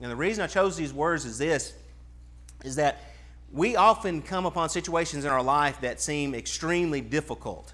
And the reason I chose these words is this is that we often come upon situations in our life that seem extremely difficult.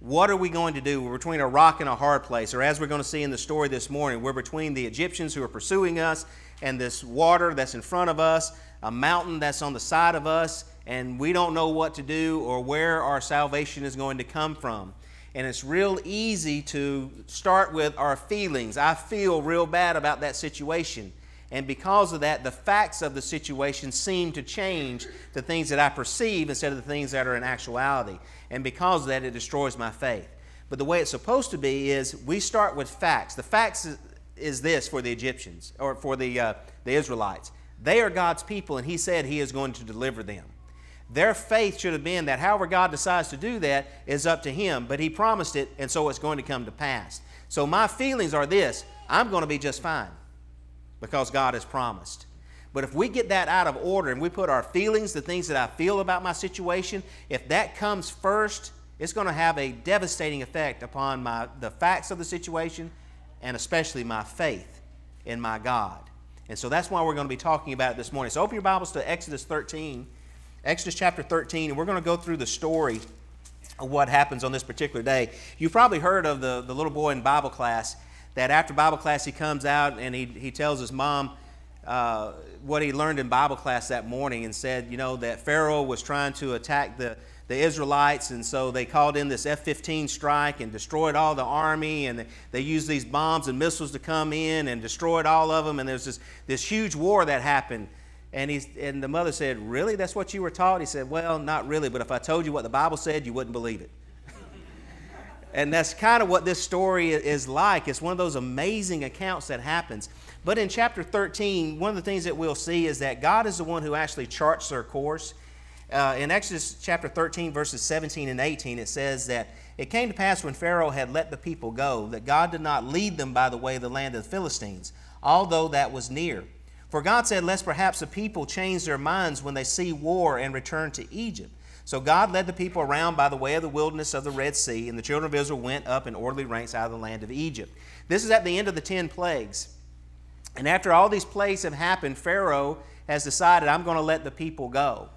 What are we going to do? We're between a rock and a hard place. Or as we're going to see in the story this morning, we're between the Egyptians who are pursuing us and this water that's in front of us, a mountain that's on the side of us, and we don't know what to do or where our salvation is going to come from. And it's real easy to start with our feelings. I feel real bad about that situation. And because of that, the facts of the situation seem to change the things that I perceive instead of the things that are in actuality. And because of that, it destroys my faith. But the way it's supposed to be is we start with facts. The facts is, is this for the Egyptians or for the, uh, the Israelites. They are God's people, and He said He is going to deliver them. Their faith should have been that however God decides to do that is up to Him, but He promised it, and so it's going to come to pass. So my feelings are this I'm going to be just fine because God has promised. But if we get that out of order and we put our feelings, the things that I feel about my situation, if that comes first, it's going to have a devastating effect upon my, the facts of the situation and especially my faith in my God. And so that's why we're going to be talking about it this morning. So open your Bibles to Exodus 13, Exodus chapter 13, and we're going to go through the story of what happens on this particular day. You've probably heard of the, the little boy in Bible class that after Bible class he comes out and he, he tells his mom uh, what he learned in Bible class that morning and said, you know, that Pharaoh was trying to attack the, the Israelites, and so they called in this F 15 strike and destroyed all the army, and they, used these bombs and missiles to come in and destroyed all of them, and there's this, this huge war that happened. And, he's, and the mother said, Really? That's what you were taught? He said, Well, not really, but if I told you what the Bible said, you wouldn't believe it. And that's kind of what this story is like. It's one of those amazing accounts that happens. But in chapter 13, one of the things that we'll see is that God is the one who actually charts their course. Uh, in Exodus chapter 13, verses 17 and 18, it says that it came to pass when Pharaoh had let the people go that God did not lead them by the way of the land of the Philistines, although that was near. For God said, Lest perhaps the people change their minds when they see war and return to Egypt. So God led the people around by the way of the wilderness of the Red Sea, and the children of Israel went up in orderly ranks out of the land of Egypt. This is at the end of the ten plagues. And after all these plagues have happened, Pharaoh has decided, I'm going to let the people go.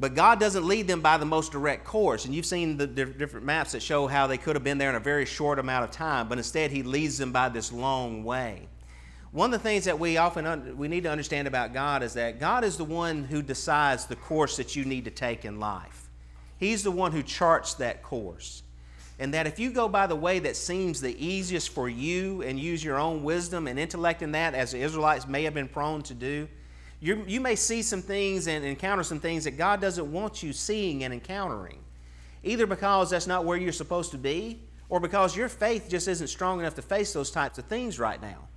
But God doesn't lead them by the most direct course. And you've seen the different maps that show how they could have been there in a very short amount of time, but instead, He leads them by this long way. One of the things that we often we need to understand about God is that God is the one who decides the course that you need to take in life. He's the one who charts that course. And that if you go by the way that seems the easiest for you and use your own wisdom and intellect in that, as the Israelites may have been prone to do, you, you may see some things and encounter some things that God doesn't want you seeing and encountering. Either because that's not where you're supposed to be, or because your faith just isn't strong enough to face those types of things right now.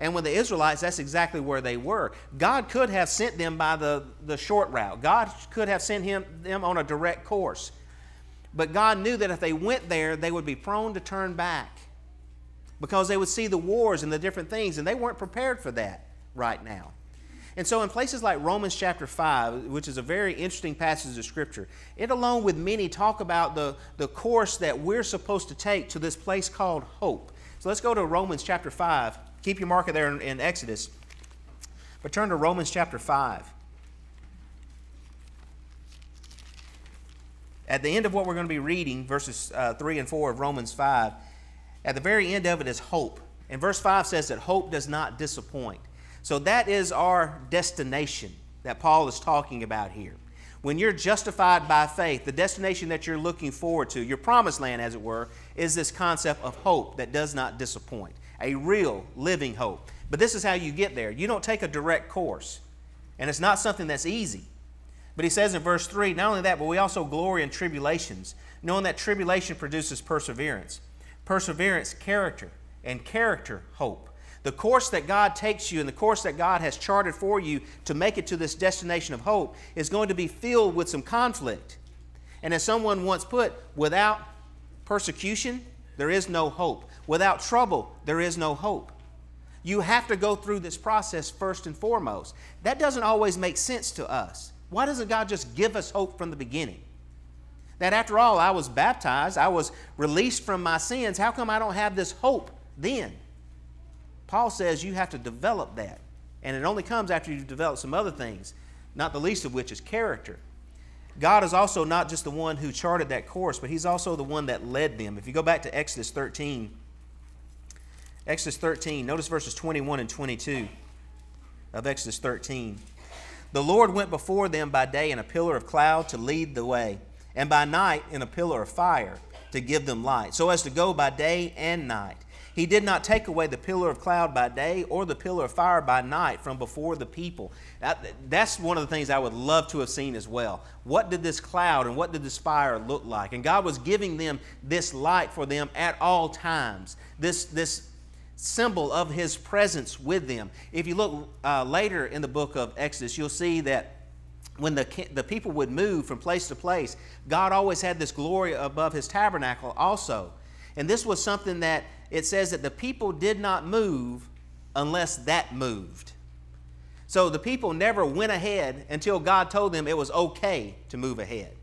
And with the Israelites, that's exactly where they were. God could have sent them by the, the short route, God could have sent him, them on a direct course. But God knew that if they went there, they would be prone to turn back because they would see the wars and the different things, and they weren't prepared for that right now. And so, in places like Romans chapter 5, which is a very interesting passage of Scripture, it along with many talk about the, the course that we're supposed to take to this place called hope. So, let's go to Romans chapter 5. Keep your marker there in, in Exodus. But turn to Romans chapter 5. At the end of what we're going to be reading, verses uh, 3 and 4 of Romans 5, at the very end of it is hope. And verse 5 says that hope does not disappoint. So that is our destination that Paul is talking about here. When you're justified by faith, the destination that you're looking forward to, your promised land, as it were, is this concept of hope that does not disappoint a real living hope. But this is how you get there. You don't take a direct course, and it's not something that's easy. But he says in verse 3 not only that, but we also glory in tribulations, knowing that tribulation produces perseverance. Perseverance, character, and character, hope. The course that God takes you and the course that God has charted for you to make it to this destination of hope is going to be filled with some conflict. And as someone once put, without persecution, there is no hope. Without trouble, there is no hope. You have to go through this process first and foremost. That doesn't always make sense to us. Why doesn't God just give us hope from the beginning? That after all, I was baptized, I was released from my sins. How come I don't have this hope then? Paul says you have to develop that And it only comes after you've developed some other things, not the least of which is character. God is also not just the one who charted that course, but He's also the one that led them. If you go back to Exodus 13, Exodus 13, notice verses 21 and 22 of Exodus 13. The Lord went before them by day in a pillar of cloud to lead the way, and by night in a pillar of fire to give them light, so as to go by day and night. He did not take away the pillar of cloud by day or the pillar of fire by night from before the people. That's one of the things I would love to have seen as well. What did this cloud and what did this fire look like? And God was giving them this light for them at all times, this, this symbol of His presence with them. If you look uh, later in the book of Exodus, you'll see that when the, the people would move from place to place, God always had this glory above His tabernacle also. And this was something that it says that the people did not move unless that moved. So the people never went ahead until God told them it was okay to move ahead.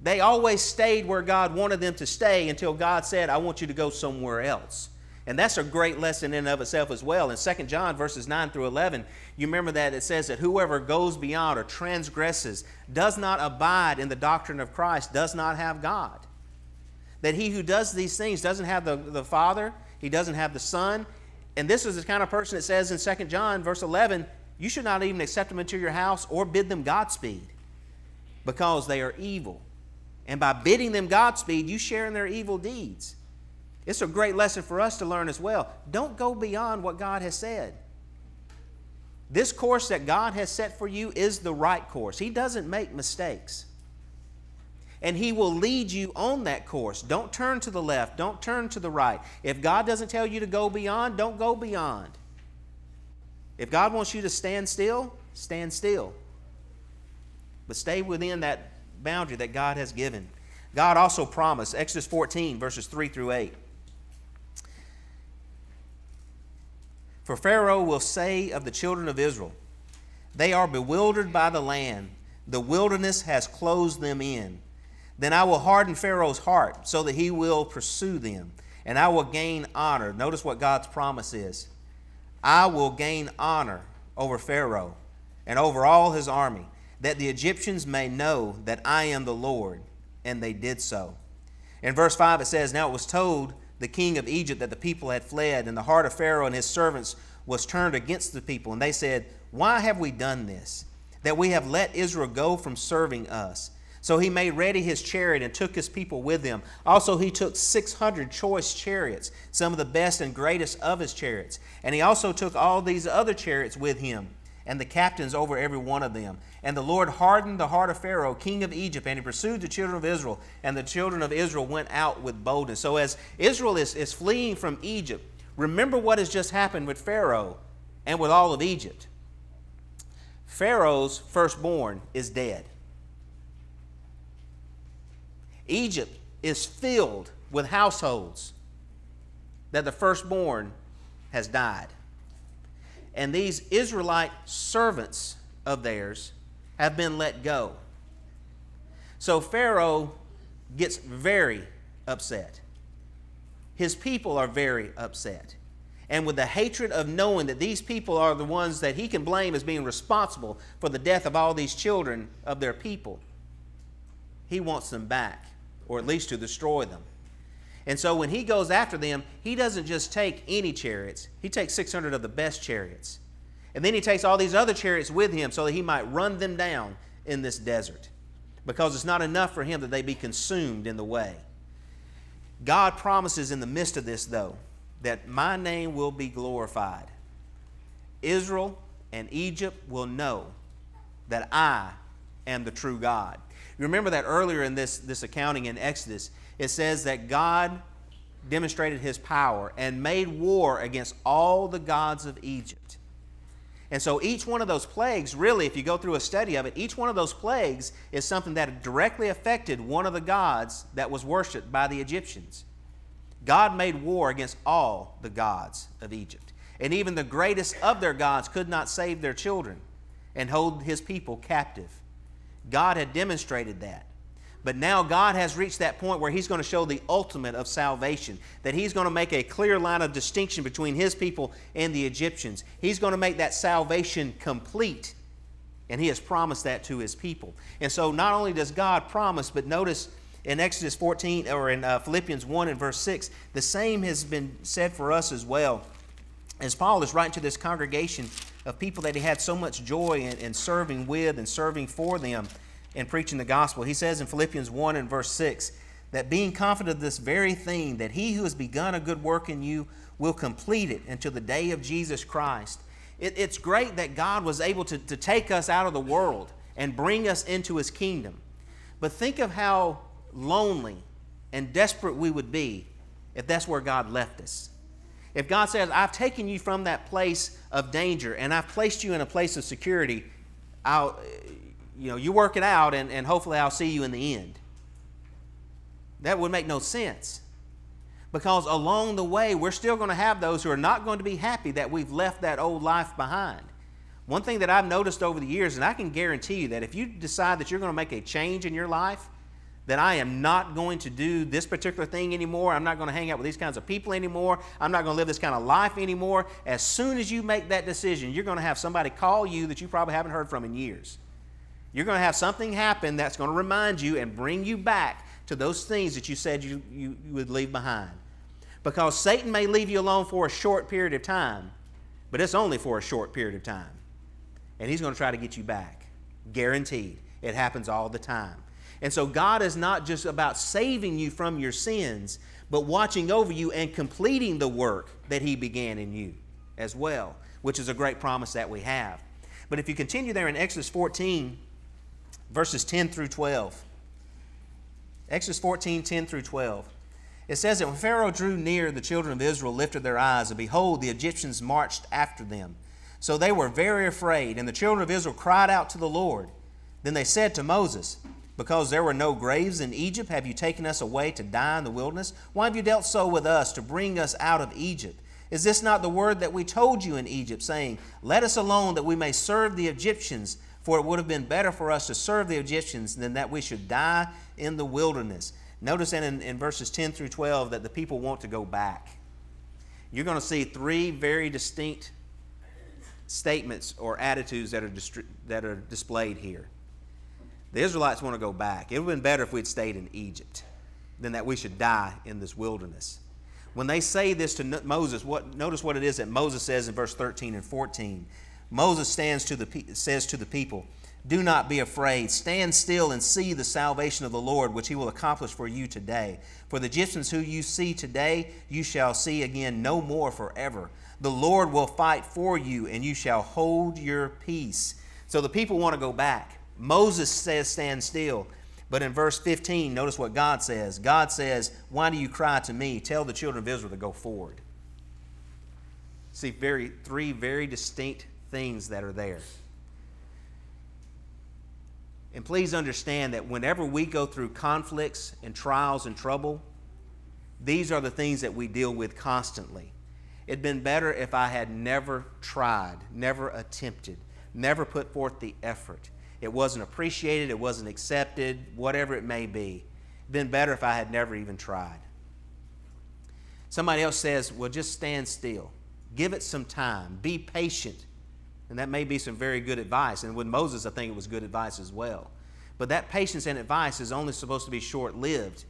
They always stayed where God wanted them to stay until God said, I want you to go somewhere else. And that's a great lesson in and of itself as well. In 2 John verses 9 through 11, you remember that it says that whoever goes beyond or transgresses, does not abide in the doctrine of Christ, does not have God that he who does these things doesn't have the, the Father, he doesn't have the Son. And this is the kind of person that says in 2 John, verse 11, you should not even accept them into your house or bid them Godspeed because they are evil. And by bidding them Godspeed, you share in their evil deeds. It's a great lesson for us to learn as well. Don't go beyond what God has said. This course that God has set for you is the right course. He doesn't make mistakes and He will lead you on that course. Don't turn to the left, don't turn to the right. If God doesn't tell you to go beyond, don't go beyond. If God wants you to stand still, stand still. But stay within that boundary that God has given. God also promised, Exodus 14, verses 3 through 8. For Pharaoh will say of the children of Israel, They are bewildered by the land, the wilderness has closed them in. Then I will harden Pharaoh's heart so that he will pursue them, and I will gain honor. Notice what God's promise is I will gain honor over Pharaoh and over all his army, that the Egyptians may know that I am the Lord. And they did so. In verse 5, it says, Now it was told the king of Egypt that the people had fled, and the heart of Pharaoh and his servants was turned against the people. And they said, Why have we done this? That we have let Israel go from serving us. So he made ready his chariot and took his people with him. Also, he took 600 choice chariots, some of the best and greatest of his chariots. And he also took all these other chariots with him, and the captains over every one of them. And the Lord hardened the heart of Pharaoh, king of Egypt, and he pursued the children of Israel. And the children of Israel went out with boldness. So, as Israel is, is fleeing from Egypt, remember what has just happened with Pharaoh and with all of Egypt. Pharaoh's firstborn is dead. Egypt is filled with households that the firstborn has died. And these Israelite servants of theirs have been let go. So Pharaoh gets very upset. His people are very upset. And with the hatred of knowing that these people are the ones that he can blame as being responsible for the death of all these children of their people, he wants them back or at least to destroy them. And so when he goes after them, he doesn't just take any chariots, he takes 600 of the best chariots. And then he takes all these other chariots with him so that he might run them down in this desert. Because it's not enough for him that they be consumed in the way. God promises in the midst of this, though, that my name will be glorified. Israel and Egypt will know that I am the true God. You remember that earlier in this, this accounting in Exodus, it says that God demonstrated his power and made war against all the gods of Egypt. And so each one of those plagues, really, if you go through a study of it, each one of those plagues is something that directly affected one of the gods that was worshiped by the Egyptians. God made war against all the gods of Egypt. And even the greatest of their gods could not save their children and hold his people captive. God had demonstrated that. But now God has reached that point where He's going to show the ultimate of salvation, that He's going to make a clear line of distinction between His people and the Egyptians. He's going to make that salvation complete, and He has promised that to His people. And so not only does God promise, but notice in Exodus 14 or in uh, Philippians 1 and verse 6, the same has been said for us as well. As Paul is writing to this congregation of people that he had so much joy in, in serving with and serving for them and preaching the gospel. He says in Philippians 1 and verse 6 that being confident of this very thing, that he who has begun a good work in you will complete it until the day of Jesus Christ. It, it's great that God was able to, to take us out of the world and bring us into his kingdom. But think of how lonely and desperate we would be if that's where God left us. If God says, I've taken you from that place of danger and I've placed you in a place of security, I'll, you know, you work it out and, and hopefully I'll see you in the end. That would make no sense. Because along the way, we're still going to have those who are not going to be happy that we've left that old life behind. One thing that I've noticed over the years, and I can guarantee you that if you decide that you're going to make a change in your life, that I am not going to do this particular thing anymore. I'm not going to hang out with these kinds of people anymore. I'm not going to live this kind of life anymore. As soon as you make that decision, you're going to have somebody call you that you probably haven't heard from in years. You're going to have something happen that's going to remind you and bring you back to those things that you said you, you, you would leave behind. Because Satan may leave you alone for a short period of time, but it's only for a short period of time. And he's going to try to get you back. Guaranteed. It happens all the time. And so God is not just about saving you from your sins, but watching over you and completing the work that He began in you as well, which is a great promise that we have. But if you continue there in Exodus 14, verses 10 through 12. Exodus 14, 10 through 12. It says that when Pharaoh drew near, the children of Israel lifted their eyes, and behold, the Egyptians marched after them. So they were very afraid, and the children of Israel cried out to the Lord. Then they said to Moses, Because there were no graves in Egypt, have you taken us away to die in the wilderness? Why have you dealt so with us to bring us out of Egypt? Is this not the word that we told you in Egypt, saying, Let us alone that we may serve the Egyptians? For it would have been better for us to serve the Egyptians than that we should die in the wilderness. Notice in, in verses 10 through 12 that the people want to go back. You're going to see three very distinct statements or attitudes that are, that are displayed here. The Israelites want to go back. It would have been better if we'd stayed in Egypt than that we should die in this wilderness. When they say this to Moses, what, notice what it is that Moses says in verse 13 and 14. Moses stands to the, says to the people, Do not be afraid. Stand still and see the salvation of the Lord, which he will accomplish for you today. For the Egyptians who you see today, you shall see again no more forever. The Lord will fight for you, and you shall hold your peace. So the people want to go back. Moses says, Stand still. But in verse 15, notice what God says. God says, Why do you cry to me? Tell the children of Israel to go forward. See, very, three very distinct things that are there. And please understand that whenever we go through conflicts and trials and trouble, these are the things that we deal with constantly. It'd been better if I had never tried, never attempted, never put forth the effort. It wasn't appreciated, it wasn't accepted, whatever it may be. Been better if I had never even tried. Somebody else says, well, just stand still. Give it some time. Be patient. And that may be some very good advice. And with Moses, I think it was good advice as well. But that patience and advice is only supposed to be short lived.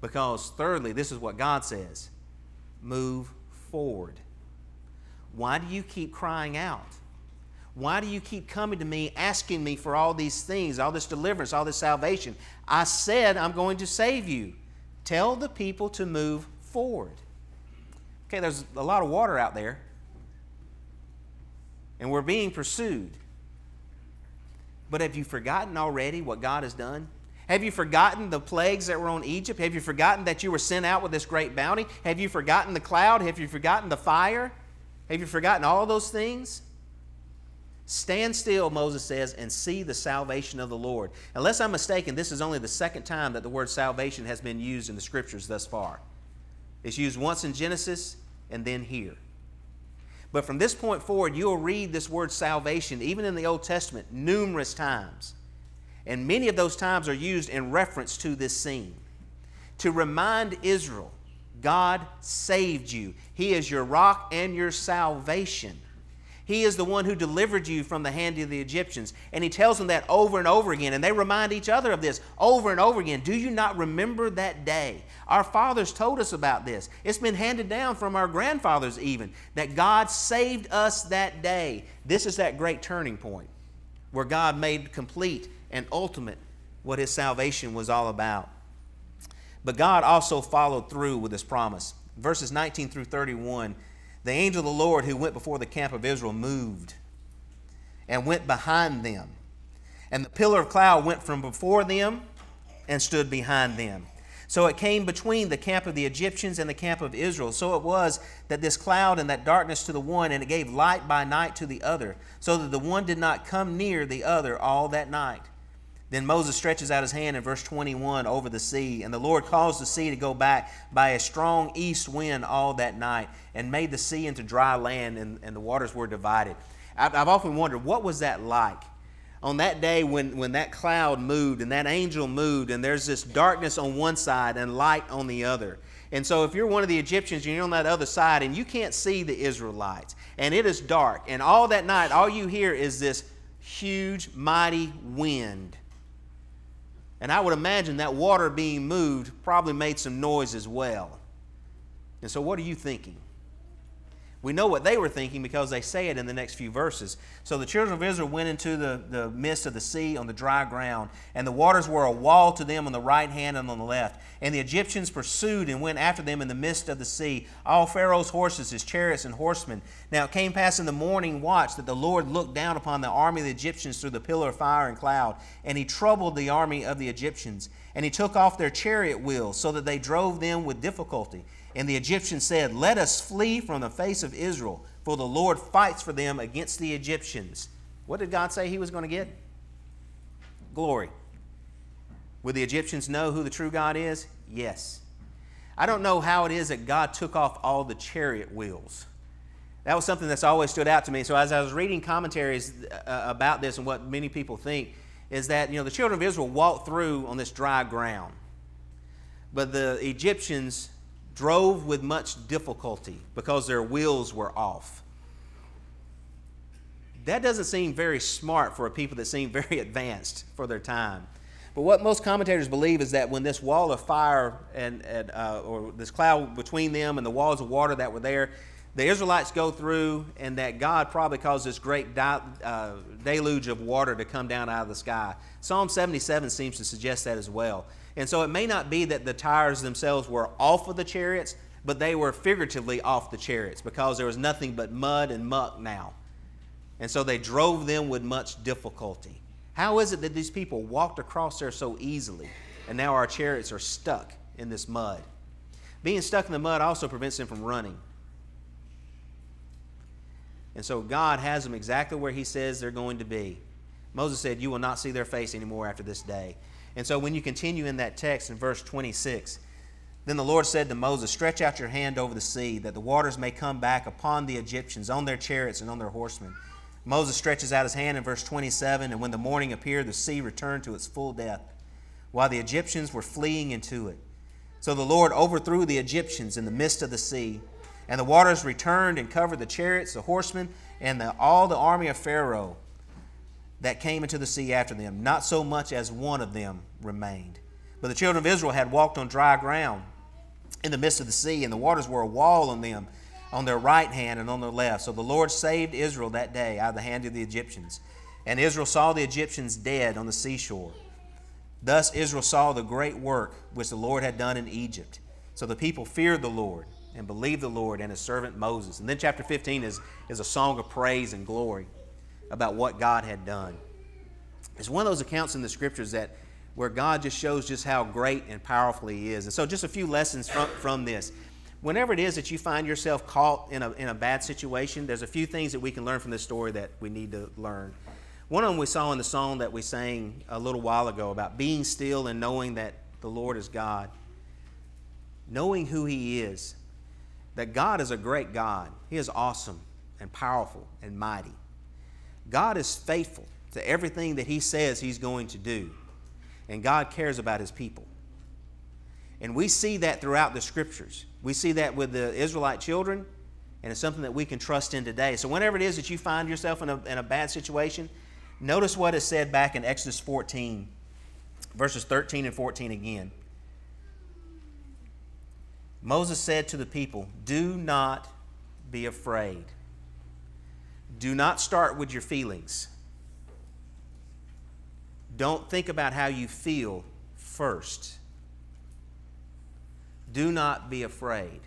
Because, thirdly, this is what God says move forward. Why do you keep crying out? Why do you keep coming to me asking me for all these things, all this deliverance, all this salvation? I said I'm going to save you. Tell the people to move forward. Okay, there's a lot of water out there and we're being pursued. But have you forgotten already what God has done? Have you forgotten the plagues that were on Egypt? Have you forgotten that you were sent out with this great bounty? Have you forgotten the cloud? Have you forgotten the fire? Have you forgotten all those things? Stand still, Moses says, and see the salvation of the Lord. Unless I'm mistaken, this is only the second time that the word salvation has been used in the scriptures thus far. It's used once in Genesis and then here. But from this point forward, you'll read this word salvation, even in the Old Testament, numerous times. And many of those times are used in reference to this scene to remind Israel God saved you. He is your rock and your salvation. He is the one who delivered you from the hand of the Egyptians. And he tells them that over and over again. And they remind each other of this over and over again. Do you not remember that day? Our fathers told us about this. It's been handed down from our grandfathers, even, that God saved us that day. This is that great turning point where God made complete and ultimate what his salvation was all about. But God also followed through with his promise. Verses 19 through 31 the angel of the Lord who went before the camp of Israel moved and went behind them. And the pillar of cloud went from before them and stood behind them. So it came between the camp of the Egyptians and the camp of Israel. So it was that this cloud and that darkness to the one, and it gave light by night to the other, so that the one did not come near the other all that night. Then Moses stretches out his hand in verse 21 over the sea, and the Lord caused the sea to go back by a strong east wind all that night, and made the sea into dry land, and, and the waters were divided. I've, I've often wondered, what was that like? On that day when, when that cloud moved and that angel moved, and there's this darkness on one side and light on the other. And so, if you're one of the Egyptians and you're on that other side and you can't see the Israelites, and it is dark, and all that night, all you hear is this huge, mighty wind and I would imagine that water being moved probably made some noise as well. And so, what are you thinking? We know what they were thinking because they say it in the next few verses. So the children of Israel went into the, the midst of the sea on the dry ground, and the waters were a wall to them on the right hand and on the left. And the Egyptians pursued and went after them in the midst of the sea, all Pharaoh's horses, his chariots, and horsemen. Now it came past in the morning watch that the Lord looked down upon the army of the Egyptians through the pillar of fire and cloud, and he troubled the army of the Egyptians. And he took off their chariot wheels, so that they drove them with difficulty. And the Egyptians said, Let us flee from the face of Israel, for the Lord fights for them against the Egyptians. What did God say he was going to get? Glory. Would the Egyptians know who the true God is? Yes. I don't know how it is that God took off all the chariot wheels. That was something that's always stood out to me. So as I was reading commentaries uh, about this and what many people think is that you know the children of Israel walked through on this dry ground, but the Egyptians drove with much difficulty because their wheels were off. That doesn't seem very smart for a people that seem very advanced for their time. But what most commentators believe is that when this wall of fire and, and uh, or this cloud between them and the walls of water that were there, the Israelites go through, and that God probably caused this great di- uh, deluge of water to come down out of the sky. Psalm 77 seems to suggest that as well. And so it may not be that the tires themselves were off of the chariots, but they were figuratively off the chariots because there was nothing but mud and muck now. And so they drove them with much difficulty. How is it that these people walked across there so easily, and now our chariots are stuck in this mud? Being stuck in the mud also prevents them from running. And so God has them exactly where He says they're going to be. Moses said, You will not see their face anymore after this day. And so when you continue in that text in verse 26, then the Lord said to Moses, Stretch out your hand over the sea, that the waters may come back upon the Egyptians, on their chariots and on their horsemen. Moses stretches out his hand in verse 27, and when the morning appeared, the sea returned to its full depth, while the Egyptians were fleeing into it. So the Lord overthrew the Egyptians in the midst of the sea, and the waters returned and covered the chariots, the horsemen, and the, all the army of Pharaoh that came into the sea after them. Not so much as one of them remained. But the children of Israel had walked on dry ground in the midst of the sea, and the waters were a wall on them on their right hand and on their left. So the Lord saved Israel that day out of the hand of the Egyptians. And Israel saw the Egyptians dead on the seashore. Thus Israel saw the great work which the Lord had done in Egypt. So the people feared the Lord and believed the Lord and his servant Moses. And then chapter 15 is, is a song of praise and glory about what God had done. It's one of those accounts in the scriptures that where God just shows just how great and powerful He is. And so, just a few lessons from, from this. Whenever it is that you find yourself caught in a, in a bad situation, there's a few things that we can learn from this story that we need to learn. One of them we saw in the song that we sang a little while ago about being still and knowing that the Lord is God. Knowing who He is, that God is a great God. He is awesome and powerful and mighty. God is faithful to everything that He says He's going to do. And God cares about His people. And we see that throughout the scriptures. We see that with the Israelite children, and it's something that we can trust in today. So, whenever it is that you find yourself in a, in a bad situation, notice what is said back in Exodus 14, verses 13 and 14 again. Moses said to the people, Do not be afraid. Do not start with your feelings. Don't think about how you feel first. Do not be afraid.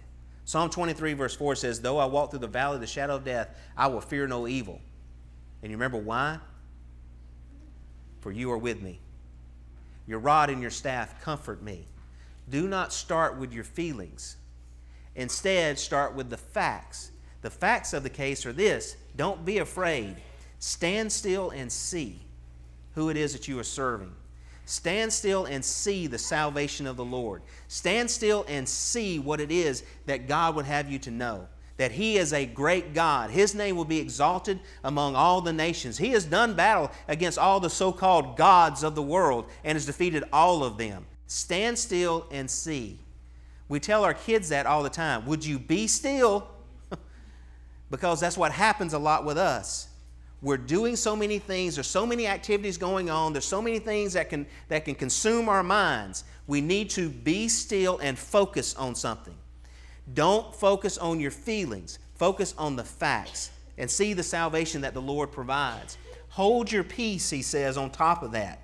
Psalm 23, verse 4 says, Though I walk through the valley of the shadow of death, I will fear no evil. And you remember why? For you are with me. Your rod and your staff comfort me. Do not start with your feelings. Instead, start with the facts. The facts of the case are this don't be afraid. Stand still and see who it is that you are serving. Stand still and see the salvation of the Lord. Stand still and see what it is that God would have you to know. That He is a great God. His name will be exalted among all the nations. He has done battle against all the so called gods of the world and has defeated all of them. Stand still and see. We tell our kids that all the time. Would you be still? Because that's what happens a lot with us. We're doing so many things, there's so many activities going on, there's so many things that can, that can consume our minds. We need to be still and focus on something. Don't focus on your feelings, focus on the facts and see the salvation that the Lord provides. Hold your peace, he says, on top of that.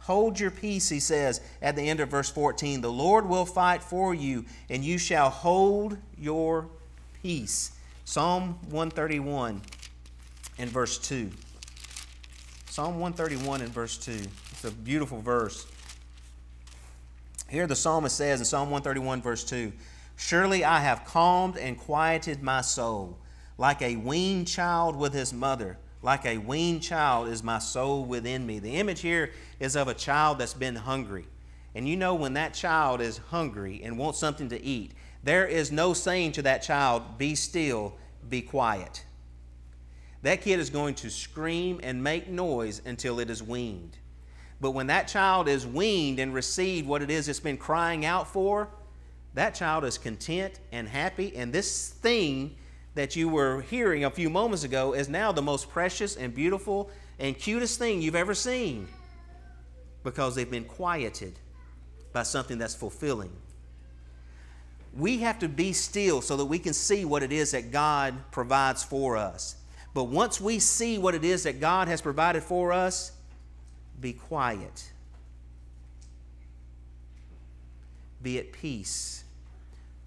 Hold your peace, he says at the end of verse 14. The Lord will fight for you, and you shall hold your peace. Psalm 131 and verse 2. Psalm 131 and verse 2. It's a beautiful verse. Here the psalmist says in Psalm 131, verse 2 Surely I have calmed and quieted my soul, like a weaned child with his mother. Like a weaned child is my soul within me. The image here is of a child that's been hungry. And you know, when that child is hungry and wants something to eat, there is no saying to that child, Be still, be quiet. That kid is going to scream and make noise until it is weaned. But when that child is weaned and received what it is it's been crying out for, that child is content and happy, and this thing that you were hearing a few moments ago is now the most precious and beautiful and cutest thing you've ever seen because they've been quieted by something that's fulfilling. We have to be still so that we can see what it is that God provides for us. But once we see what it is that God has provided for us, be quiet. Be at peace.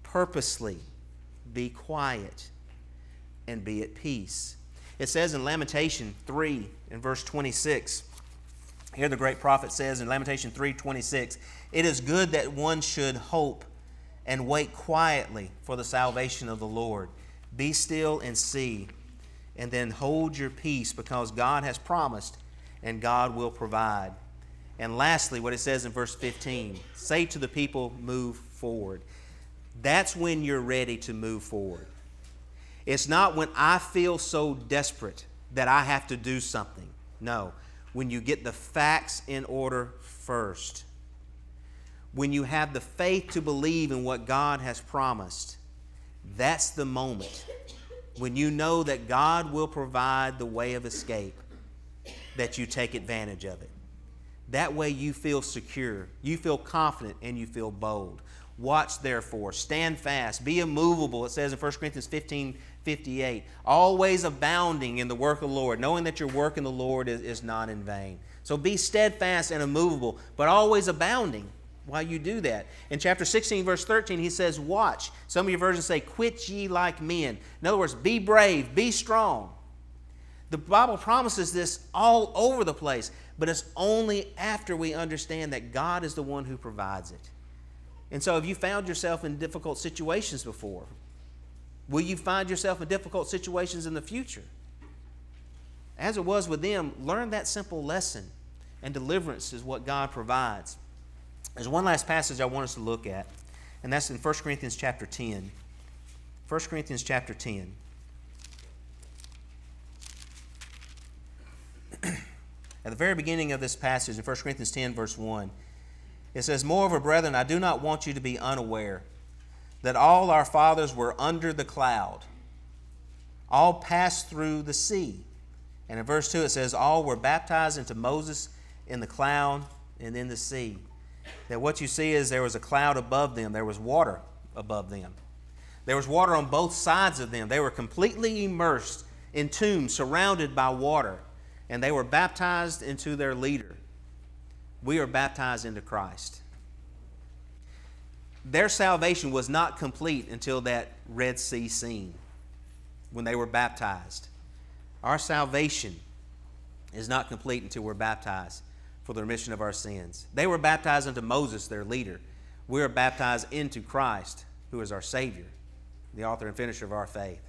Purposely be quiet and be at peace. It says in Lamentation 3 in verse 26. Here the great prophet says in Lamentation 3:26, "It is good that one should hope and wait quietly for the salvation of the Lord. Be still and see, and then hold your peace because God has promised and God will provide." And lastly, what it says in verse 15, say to the people, move forward. That's when you're ready to move forward. It's not when I feel so desperate that I have to do something. No, when you get the facts in order first. When you have the faith to believe in what God has promised, that's the moment when you know that God will provide the way of escape, that you take advantage of it. That way you feel secure, you feel confident, and you feel bold. Watch therefore, stand fast, be immovable. It says in 1 Corinthians 15 58. Always abounding in the work of the Lord, knowing that your work in the Lord is, is not in vain. So be steadfast and immovable, but always abounding while you do that. In chapter 16, verse 13, he says, Watch. Some of your versions say, Quit ye like men. In other words, be brave, be strong. The Bible promises this all over the place, but it's only after we understand that God is the one who provides it. And so, have you found yourself in difficult situations before? Will you find yourself in difficult situations in the future? As it was with them, learn that simple lesson, and deliverance is what God provides. There's one last passage I want us to look at, and that's in 1 Corinthians chapter 10. 1 Corinthians chapter 10. At the very beginning of this passage in 1 Corinthians 10, verse 1, it says, Moreover, brethren, I do not want you to be unaware that all our fathers were under the cloud, all passed through the sea. And in verse 2, it says, All were baptized into Moses in the cloud and in the sea. That what you see is there was a cloud above them, there was water above them. There was water on both sides of them. They were completely immersed, in entombed, surrounded by water, and they were baptized into their leader. We are baptized into Christ. Their salvation was not complete until that Red Sea scene when they were baptized. Our salvation is not complete until we're baptized for the remission of our sins. They were baptized into Moses, their leader. We are baptized into Christ, who is our Savior, the author and finisher of our faith.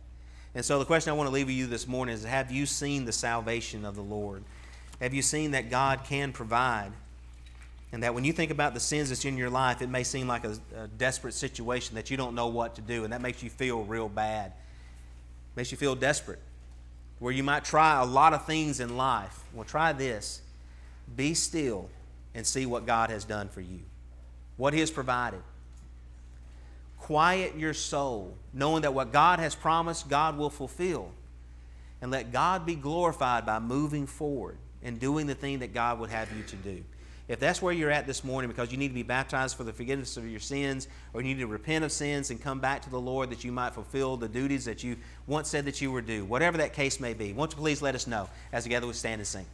And so the question I want to leave with you this morning is Have you seen the salvation of the Lord? Have you seen that God can provide? And that when you think about the sins that's in your life, it may seem like a, a desperate situation that you don't know what to do, and that makes you feel real bad. Makes you feel desperate. Where you might try a lot of things in life. Well, try this be still and see what God has done for you, what He has provided. Quiet your soul, knowing that what God has promised, God will fulfill. And let God be glorified by moving forward and doing the thing that God would have you to do. If that's where you're at this morning because you need to be baptized for the forgiveness of your sins, or you need to repent of sins and come back to the Lord that you might fulfill the duties that you once said that you were due, whatever that case may be, won't you please let us know as together we stand and sing.